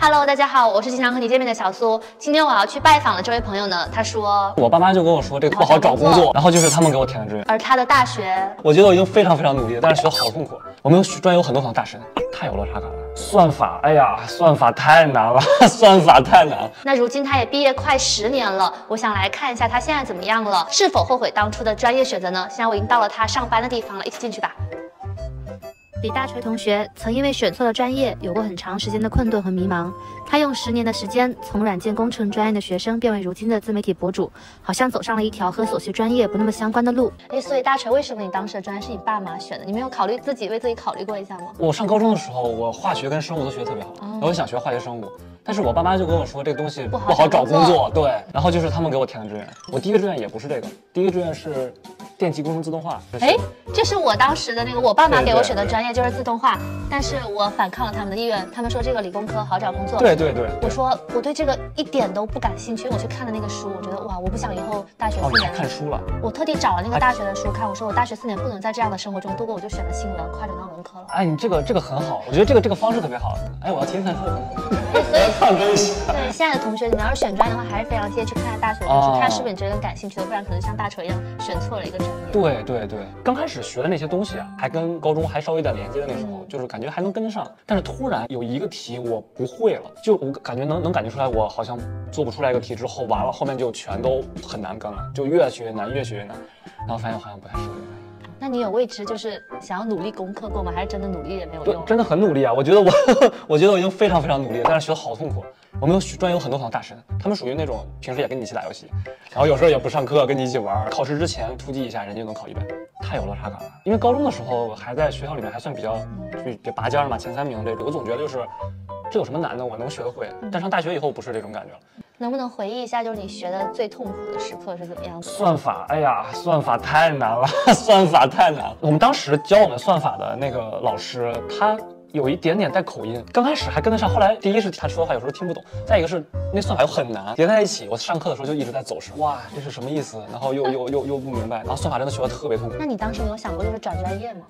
Hello，大家好，我是经常和你见面的小苏。今天我要去拜访的这位朋友呢，他说我爸妈就跟我说这个不好找工作，然后就是他们给我填的志愿。而他的大学，我觉得我已经非常非常努力了，但是学的好痛苦。我们专有很多很多大神，太有落差感了。算法，哎呀，算法太难了，算法太难了。那如今他也毕业快十年了，我想来看一下他现在怎么样了，是否后悔当初的专业选择呢？现在我已经到了他上班的地方了，一起进去吧。李大锤同学曾因为选错了专业，有过很长时间的困顿和迷茫。他用十年的时间，从软件工程专业的学生变为如今的自媒体博主，好像走上了一条和所学专业不那么相关的路。哎，所以大锤，为什么你当时的专业是你爸妈选的？你没有考虑自己为自己考虑过一下吗？我上高中的时候，我化学跟生物都学得特别好，我就想学化学生物，但是我爸妈就跟我说这个东西不好找工作。对，然后就是他们给我填的志愿，我第一个志愿也不是这个，第一个志愿是。电气工程自动化，哎，这是我当时的那个我爸妈给我选的专业，就是自动化，但是我反抗了他们的意愿，他们说这个理工科好找工作。对对对，我说我对这个一点都不感兴趣，我去看了那个书，我觉得哇，我不想以后大学四年看书了，我特地找了那个大学的书看，我说我大学四年不能在这样的生活中度过，我就选了新闻，跨转到文科了。哎，你这个这个很好，我觉得这个这个方式特别好。哎，我要听看书。对，现在的同学，你们要是选专业的话，还是非常建议去看下大学的书，看是不是你真的感兴趣的，不然可能像大锤一样选错了一个对对。对，刚开始学的那些东西啊，还跟高中还稍微有点连接的那时候，就是感觉还能跟得上。但是突然有一个题我不会了，就我感觉能能感觉出来，我好像做不出来一个题之后，完了后面就全都很难跟了，就越学越难，越学越难。然后发现好像不太适合。那你有为之就是想要努力攻克过吗？还是真的努力也没有用？真的很努力啊！我觉得我，我觉得我已经非常非常努力了，但是学的好痛苦。我们有专业有很多很多大神，他们属于那种平时也跟你一起打游戏，然后有时候也不上课跟你一起玩，考试之前突击一下，人家就能考一百，太有落差感了。因为高中的时候还在学校里面还算比较就拔尖嘛，前三名这种，我总觉得就是这有什么难的，我能学得会。但上大学以后不是这种感觉了。能不能回忆一下，就是你学的最痛苦的时刻是怎么样的？算法，哎呀，算法太难了，算法太难了。我们当时教我们算法的那个老师，他。有一点点带口音，刚开始还跟得上，后来第一是他说的话有时候听不懂，再一个是那算法又很难叠在一起，我上课的时候就一直在走神，哇，这是什么意思？然后又又又又不明白，然后算法真的学的特别痛苦。那你当时没有想过就是转专业吗？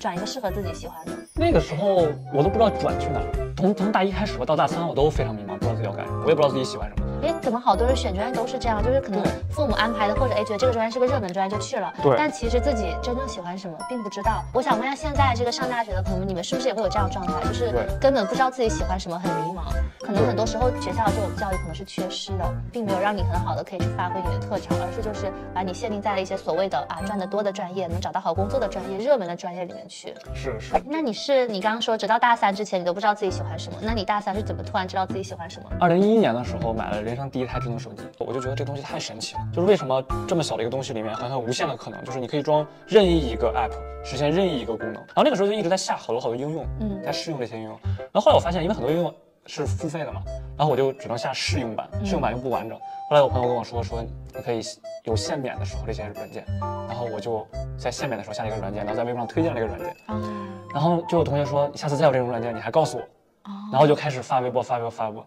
转一个适合自己喜欢的？那个时候我都不知道转去哪，从从大一开始吧到大三我都非常迷茫，不知道自己要干什么，我也不知道自己喜欢什么。哎，怎么好多人选专业都是这样？就是可能父母安排的，或者哎觉得这个专业是个热门专业就去了。对。但其实自己真正喜欢什么并不知道。我想问一下，现在这个上大学的朋友们，你们是不是也会有这样状态？就是根本不知道自己喜欢什么，很迷茫。可能很多时候学校这种教育可能是缺失的，并没有让你很好的可以去发挥你的特长，而是就是把你限定在了一些所谓的啊赚得多的专业，能找到好工作的专业、热门的专业里面去。是是。那你是你刚刚说，直到大三之前你都不知道自己喜欢什么？那你大三是怎么突然知道自己喜欢什么？二零一一年的时候买了人生第一台智能手机。我就觉得这东西太神奇了，就是为什么这么小的一个东西里面好像无限的可能，就是你可以装任意一个 app，实现任意一个功能。然后那个时候就一直在下好多好多应用，嗯，在试用这些应用。然后后来我发现，因为很多应用是付费的嘛，然后我就只能下试用版，试用版又不完整。后来我朋友跟我说，说你可以有限免的时候这些软件，然后我就在限免的时候下了一个软件，然后在微博上推荐了一个软件。然后就有同学说，下次再有这种软件，你还告诉我。然后就开始发微博，发微博，发微博。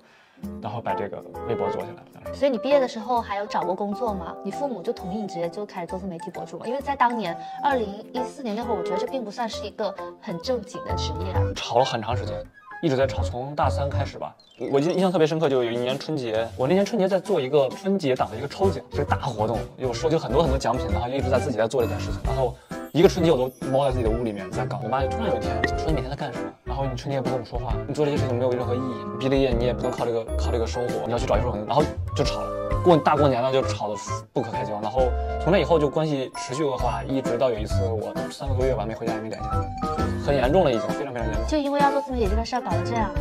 然后把这个微博做起来了。所以你毕业的时候还有找过工作吗？你父母就同意你直接就开始做自媒体博主吗？因为在当年二零一四年那会儿，我觉得这并不算是一个很正经的职业啊。炒了很长时间，一直在吵，从大三开始吧。我印印象特别深刻，就有一年春节，我那年春节在做一个春节档的一个抽奖，是个大活动，有收集很多很多奖品，然后就一直在自己在做这件事情。然后一个春节我都猫在自己的屋里面在搞。我妈就突然有一天说：“你每天在干什么？”然后你春节也不跟我说话，你做这些事情没有任何意义。毕了业你也不能靠这个靠这个生活，你要去找一份工作，然后就吵了。过大过年的就吵得不可开交。然后从那以后就关系持续恶化，一直到有一次我三个多月吧没回家也没联系他，很严重了已经，非常非常严重。就因为要做自媒体这个事儿搞得这样。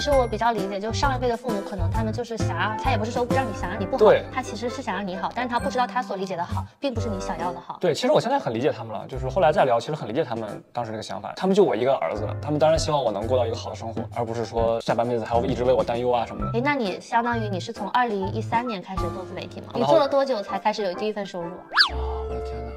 实我比较理解，就上一辈的父母，可能他们就是想要，他也不是说不让你想让你不好，他其实是想让你好，但是他不知道他所理解的好，并不是你想要的好。对，其实我现在很理解他们了，就是后来再聊，其实很理解他们当时那个想法。他们就我一个儿子，他们当然希望我能过到一个好的生活，而不是说下半辈子还要一直为我担忧啊什么的。哎，那你相当于你是从二零一三年开始做自媒体吗？你做了多久才开始有第一份收入啊？我的天哪！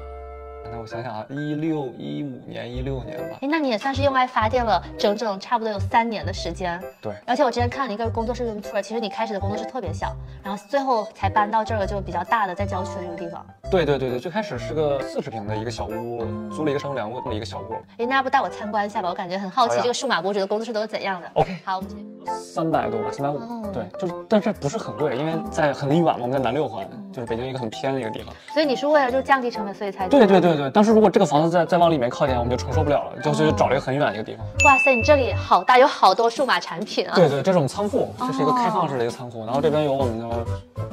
我想想啊，一六一五年，一六年吧。哎，那你也算是用爱发电了整整差不多有三年的时间。对，而且我之前看了一个工作室的 tour，其实你开始的工作室特别小，然后最后才搬到这个就比较大的在郊区的这个地方。对对对对，最开始是个四十平的一个小屋，租了一个商务屋的一个小屋。哎，那要不带我参观一下吧？我感觉很好奇，这个数码博主的工作室都是怎样的。OK，好，我们去。三百多吧，三百五哦。对，就是但是不是很贵，因为在很远嘛，我们在南六环，就是北京一个很偏的一个地方。所以你是为了就降低成本，所以才对对对对，但是如果这个房子再再往里面靠一点，我们就承受不了了，就就哦找了一个很远的一个地方。哇塞，你这里好大，有好多数码产品啊。对对，这是我们仓库，这是一个开放哦式的一个仓库，然后这边有我们的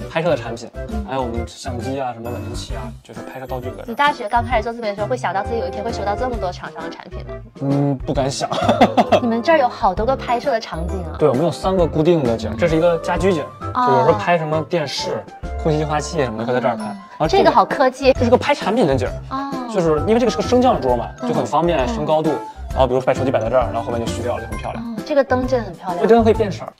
拍摄的产品，还有我们相机啊，什么稳定器啊，就是拍摄道具的。你大学刚开始做自媒体的时候，会想到自己有一天会收到这么多厂商的产品吗？嗯，不敢想。你们这儿有好多个拍摄的场景啊。对，我们有三个固定的景，这是一个家居景，哦就有时候拍什么电视、空气净化器什么的会在这儿拍。然后这个好科技这是个拍产品的景，哦。就是因为这个是个升降桌嘛，就很方便升高度。然后比如说把手机摆在这儿，然后后面就虚掉了，就很漂亮。哦这个灯真的很漂亮。这灯可以变色儿。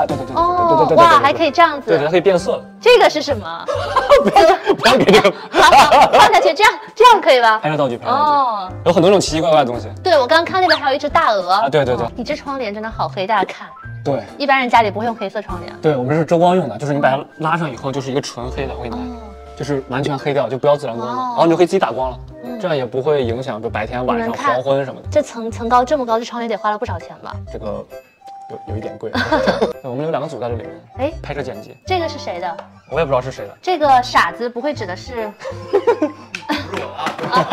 啊，对对对对对对哦对对，哇，还可以。这样对对，它子。可以变色的。这个是什么？不要不要给这个好好放下去，这样这样可以吧？拍摄道具，拍摄道哦，具，有很多种奇奇怪怪的东西。对我刚刚看那边还有一只大鹅啊对对对哦你这窗帘真的好黑，大家看，对一般人家里不会用黑色窗帘。对，我们是遮光用的，就是你把它拉上以后，就是一个纯黑的。我给你看，哦，就是完全黑掉，就不要自然光了，哦然后你就可以自己打光了，嗯这样也不会影响就白天、晚上、黄昏什么的。这层层高这么高，这窗帘得花了不少钱吧？这个有有一点贵。我们有两个组在这里面，哎，拍摄剪辑，这个是谁的？我也不知道是谁的。这个傻子不会指的是？啊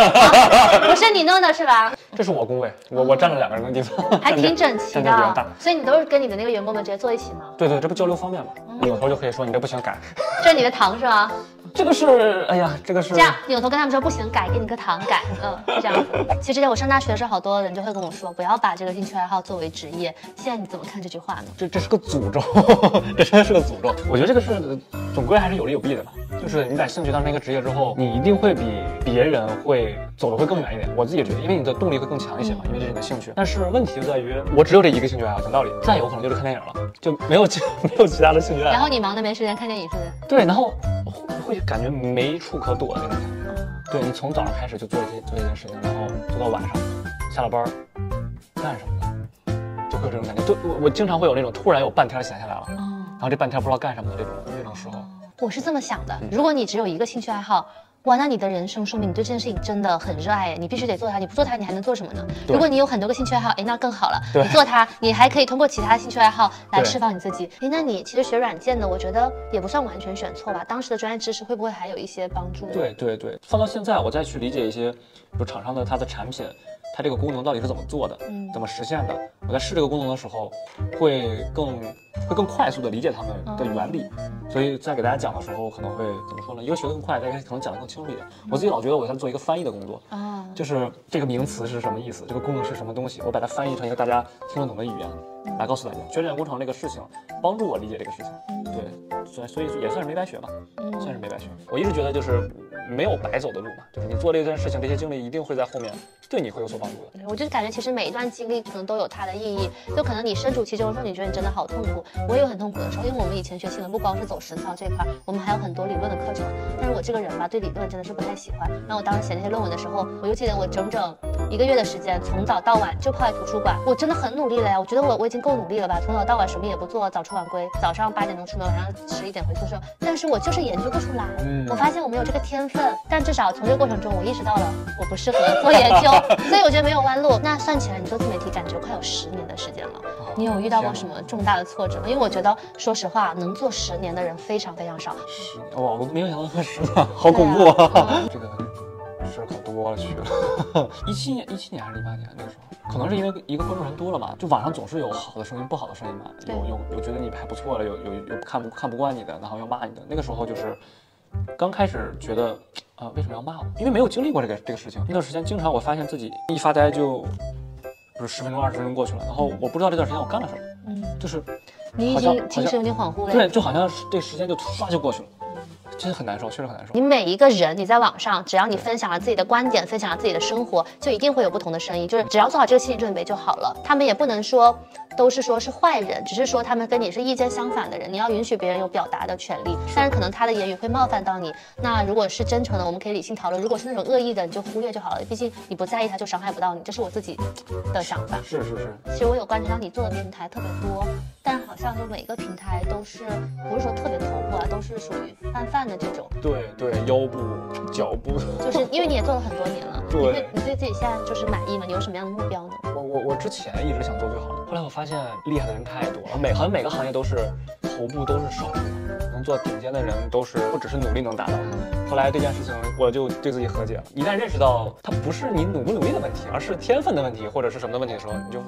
不是你弄的是吧？这是我工位，我我占了两个人的地方，还 挺整齐占地比较大的。。所以你都是跟你的那个员工们直接坐一起吗？对对，这不交流方便吗？扭头就可以说你这不行改。这是你的糖是吧？这个是，哎呀，这个是这样扭头跟他们说不行，改给你个糖改，嗯，是这样子。其实之前我上大学的时候，好多人就会跟我说，不要把这个兴趣爱好作为职业。现在你怎么看这句话呢？这这是个诅咒，这真的是个诅咒。我觉得这个是总归还是有利有弊的吧。就是你把兴趣当成一个职业之后，你一定会比别人会走的会更远一点。我自己觉得，因为你的动力会更强一些嘛，因为这是你的兴趣。但是问题就在于，我只有这一个兴趣爱好，讲道理，再有可能就是看电影了，就没有其没有其他的兴趣爱好。然后你忙的没时间看电影，是不是？对，然后会会感觉没处可躲的那种感觉。对你从早上开始就做一件做一件事情，然后做到晚上，下了班儿干什么呢？就会有这种感觉。就我我经常会有那种突然有半天闲下来了，哦，然后这半天不知道干什么的这种这种时候。我是这么想的，如果你只有一个兴趣爱好。哇，那你的人生说明你对这件事情真的很热爱，你必须得做它。你不做它，你还能做什么呢？如果你有很多个兴趣爱好，哎，那更好了。你做它，你还可以通过其他兴趣爱好来释放你自己。哎，那你其实学软件的，我觉得也不算完全选错吧。当时的专业知识会不会还有一些帮助？对对对，放到现在我再去理解一些，比如厂商的它的产品，它这个功能到底是怎么做的，嗯怎么实现的。我在试这个功能的时候，会更会更快速的理解它们的原理，所以在给大家讲的时候，可能会怎么说呢？一个学得更快，再一个可能讲得更清楚一点。我自己老觉得我在做一个翻译的工作，啊，就是这个名词是什么意思，这个功能是什么东西，我把它翻译成一个大家听得懂的语言，来告诉大家。学软件工程这个事情，帮助我理解这个事情，对，所以所以也算是没白学吧，算是没白学。我一直觉得就是没有白走的路嘛，就是你做这件事情，这些经历一定会在后面对你会有所帮助的。我就感觉其实每一段经历可能都有它的意义，就可能你身处其中的时候，你觉得你真的好痛苦，我也有很痛苦的时候，因为我们以前学新闻不光是走实操这一块，我们还有很多理论的课程。但是我这个人吧，对理论真的是不太喜欢。那我当时写那些论文的时候，我就记得我整整一个月的时间，从早到晚就泡在图书馆，我真的很努力了呀。我觉得我我已经够努力了吧，从早到晚什么也不做，早出晚归，早上八点钟出门，晚上十一点回宿舍。但是我就是研究不出来，嗯我发现我没有这个天分，但至少从这个过程中，我意识到了我不适合做研究，所以我觉得没有弯路。那算起来，你做自媒体感觉快有十年的时间了，你有遇到过什么重大的挫折吗？因为我觉得，说实话，能做十年的人非常非常少。是哇，我没有想到会十年，好恐怖啊！嗯 这个多了去了。一七年，一七年还是一八年那个时候，可能是因为一个关注人多了嘛，就网上总是有好的声音、不好的声音嘛，有有有觉得你还不错的，有有有看不看不惯你的，然后要骂你的。那个时候就是刚开始觉得啊、为什么要骂我？因为没有经历过这个这个事情。那段时间经常我发现自己一发呆就。不是十分钟、二十分钟过去了，然后我不知道这段时间我干了什么，嗯，就是你已经精神有点恍惚了。对，就好像是这时间就唰就过去了，真的很难受，确实很难受。你每一个人，你在网上，只要你分享了自己的观点，分享了自己的生活，就一定会有不同的声音。就是只要做好这个心理准备就好了。他们也不能说都是说是坏人，只是说他们跟你是意见相反的人，你要允许别人有表达的权利。但是可能他的言语会冒犯到你，那如果是真诚的，我们可以理性讨论；如果是那种恶意的，你就忽略就好了。毕竟你不在意，他就伤害不到你。这是我自己的想法。是是是，其实我有观察到你做的平台特别多，但好像就每个平台都是不是说特别头部啊，都是属于泛泛的这种。对对，腰部、脚部，就 是因为你也做了很多年了，对你对自己现在就是满意吗？你有什么样的目标呢？我我我之前一直想做最好的，后来我发现厉害的人太多了，每好像每个行业都是头部都是少数，能做顶尖的人都是不只是努力能达到。后来这件事情我就对自己和解了，一旦认识到它不是你努不努力的问题，而是天分的问题或者是什么的问题的时候，你就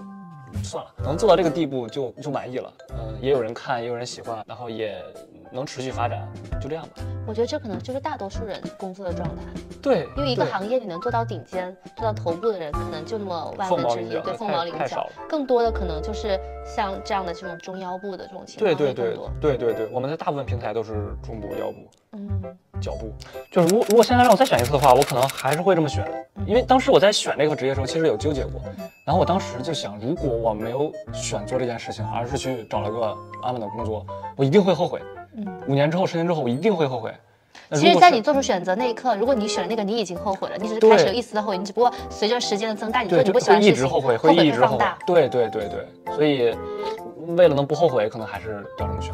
算了，能做到这个地步就就满意了。嗯，也有人看，也有人喜欢，然后也能持续发展，就这样吧。我觉得这可能就是大多数人工作的状态，对，因为一个行业你能做到顶尖、做到头部的人，可能就那么万分之一，对，凤毛麟角。更多的可能就是像这样的这种中腰部的这种情况对对对。对对对，我们的大部分平台都是中部、腰部。嗯，脚步，就是如如果现在让我再选一次的话，我可能还是会这么选，因为当时我在选这个职业的时候，其实有纠结过，然后我当时就想，如果我没有选做这件事情，而是去找了个安稳的工作，我一定会后悔。嗯五年之后、十年之后，我一定会后悔。那其实，在你做出选择那一刻，如果你选了那个，你已经后悔了，你只是开始有一丝的后悔，你只不过随着时间的增大，你做对，你不喜欢的事情，直后悔，会一直后悔放大。。对对对对，所以为了能不后悔，可能还是要这么选。